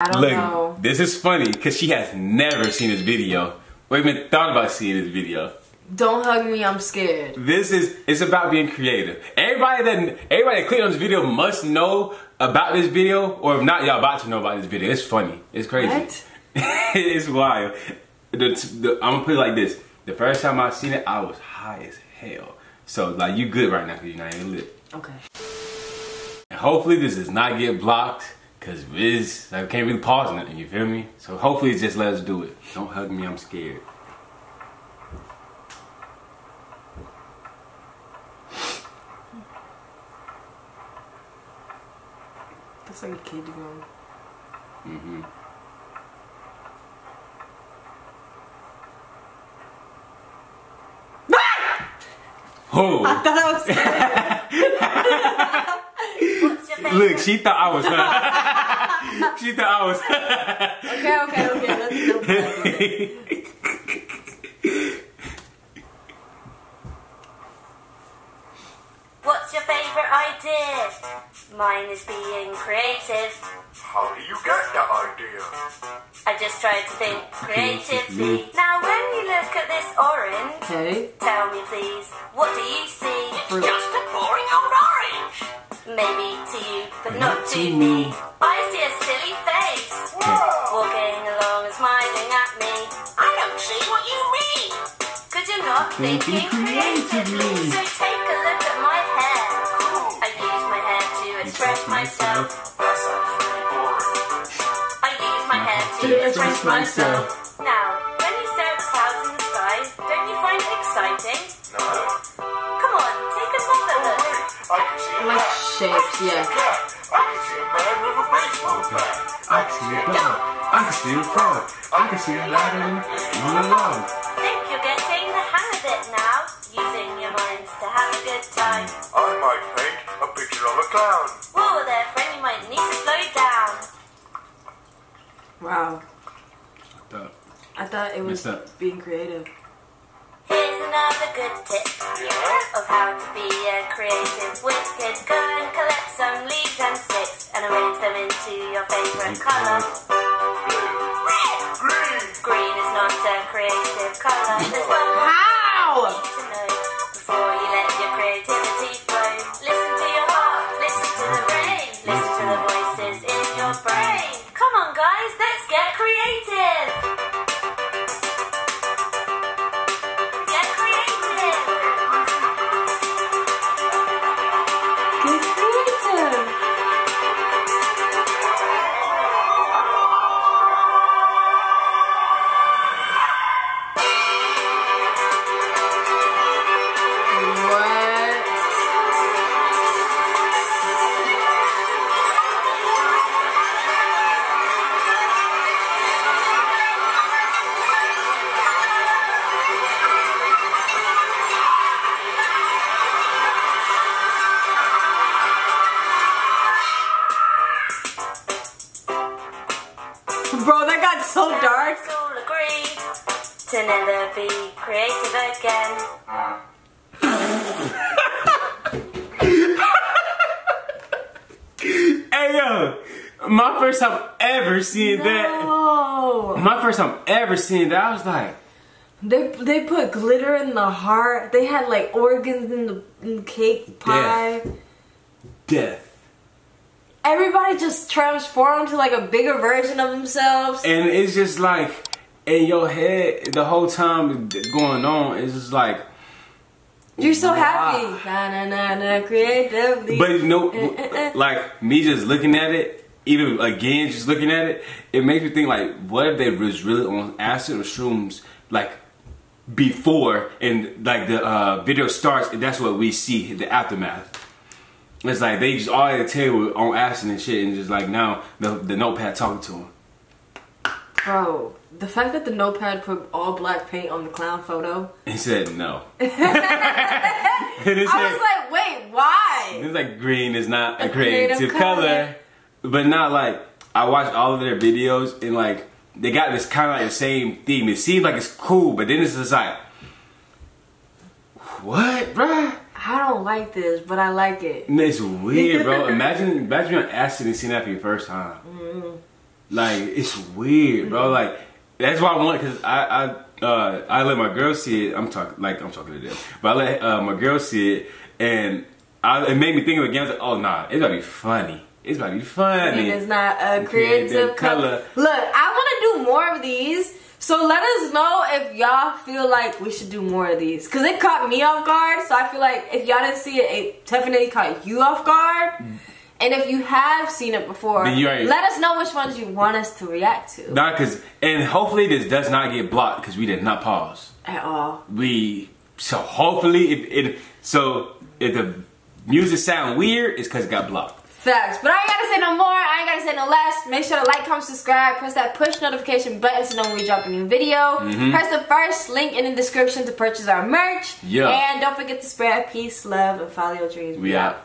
I don't Look, know. this is funny because she has never seen this video or even thought about seeing this video. Don't hug me, I'm scared. This is it's about being creative. Everybody that everybody that clicked on this video must know about this video, or if not, y'all about to know about this video. It's funny. It's crazy. What? it's wild. The, the, I'm gonna put it like this: the first time I seen it, I was high as hell. So like, you good right now because you're not even lit. Okay. And hopefully this does not get blocked. Cause it's like, I can't really pause nothing, you feel me? So hopefully it just let us do it. Don't hug me, I'm scared. That's like a kid room. Mm-hmm. Oh, I thought I was scared. look, she thought I was her. she thought I was okay, okay, okay. Let's go. What's your favorite idea? Mine is being creative. How do you get that idea? I just tried to think creatively. Now, when you look at this orange, Okay. tell me please, what do you see? But not to me. I see a silly face walking along and smiling at me. I don't see what you mean. Could you're not thinking creatively. So take a look at my hair. I use my hair to express myself. That sounds really boring. I use my hair to To express myself. Now, when you stare at clouds in the sky, don't you find it exciting? No. Come on, take another look. Oh, I can see a Like shapes, yeah. I can see a dog. I can see a frog. I can see a ladder and a log. Think you're getting the hang of it now, using your minds to have a good time. I might paint a picture of a clown. Whoa there, friend, you might need to slow down. Wow. I thought I thought it was Messed up. being creative. Here's another good tip Yeah? of how to be a creative witch kid. Favorite color. To never be creative again. Hey yo, my first time ever seeing that. Oh, My first time ever seeing that, I was like, they they put glitter in the heart. They had like organs in the, in the cake pie. death. Everybody just transformed to like a bigger version of themselves. And it's just like in your head the whole time going on. It's just like, You're so Wow. happy. Na na na na creatively. but you know, like me just looking at it, even again just looking at it, it makes me think like, what if they was really on acid or shrooms like before, and like the uh, video starts, and that's what we see the aftermath. It's like they just all at the table on acid and shit, and just like now the the notepad talking to him. Bro, the fact that the notepad put all black paint on the clown photo. He said no. I said, was like, wait, why? It's like green is not a, A creative, creative color. color. but not like I watched all of their videos and like they got this kind of like the same theme. It seems like it's cool, but then it's just like, what, bruh? I don't like this, but I like it. And It's weird, bro. imagine, imagine you're on acid and seeing that for your first time. Mm-hmm. Like it's weird, bro. Like that's why I want because I I uh, I let my girl see it. I'm talking like I'm talking to them, but I let uh, my girl see it, and I, it made me think of it again. I was like, oh nah, it's gonna be funny. It's gonna be funny. it's not a Creative color. color. Look, I want to do more of these. So let us know if y'all feel like we should do more of these. Cause it caught me off guard. So I feel like if y'all didn't see it, it definitely caught you off guard. And if you have seen it before, Then you already- let us know which ones you want us to react to. Not because, and hopefully this does not get blocked because we did not pause. At all. We so hopefully if it so if the music sound weird, it's because it got blocked. Facts. But I ain't gotta say no more. I ain't gotta say no less. Make sure to like, comment, subscribe, press that push notification button to know when we drop a new video. Mm-hmm. Press the first link in the description to purchase our merch. Yeah. And don't forget to spread peace, love, and follow your dreams. We out.